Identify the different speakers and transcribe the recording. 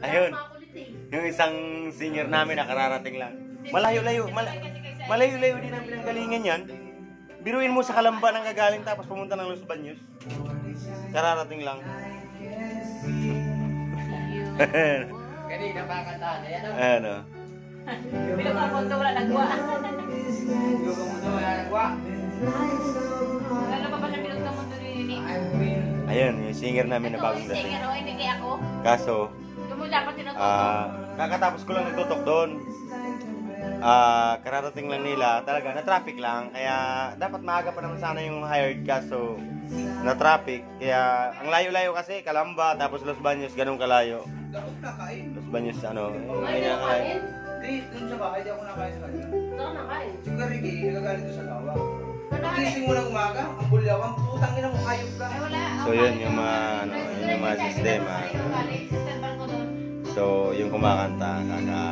Speaker 1: Ayun.
Speaker 2: Eh.
Speaker 1: Yung isang senior namin nakararating lang. Malayo-layo, mala- malayo-layo din ang pinanggalingan yan. Biruin mo sa Kalamba nang gagaling tapos pumunta ng Los Baños. Kararating lang.
Speaker 3: Kanina pa kantahan. Ayan o.
Speaker 1: ano?
Speaker 2: Pinapapunto wala nagwa.
Speaker 3: Yung kamundo wala nagwa.
Speaker 1: Ayun, yung singer namin na bagong
Speaker 2: yung
Speaker 1: dating.
Speaker 2: singer, oh, hindi kaya ako.
Speaker 1: Kaso,
Speaker 2: Yung mo dapat tinututok.
Speaker 1: ah, kakatapos ko lang nagtutok doon. Ah, kararating lang nila. Talaga, na-traffic lang. Kaya, dapat maaga pa naman sana yung hired kaso na-traffic. Kaya, ang layo-layo kasi, Kalamba, tapos Los Baños, ganun kalayo.
Speaker 3: Dapat kakain.
Speaker 1: Los Baños, ano,
Speaker 2: Ay, hindi
Speaker 1: ganyan
Speaker 2: ako
Speaker 1: kalayo.
Speaker 2: kain.
Speaker 3: Hindi, dun sa bahay, di ako nakain sa kanya.
Speaker 2: Saan ka nakain?
Speaker 3: Si Garigi, nagagalit ko sa gawa.
Speaker 2: Nakain.
Speaker 3: Gising mo ng umaga, ang bulyawang, putang ina mo, ayop ka.
Speaker 1: So, yun yung mga, ano, yun yung mga sistema. So, yung kumakanta, kakarating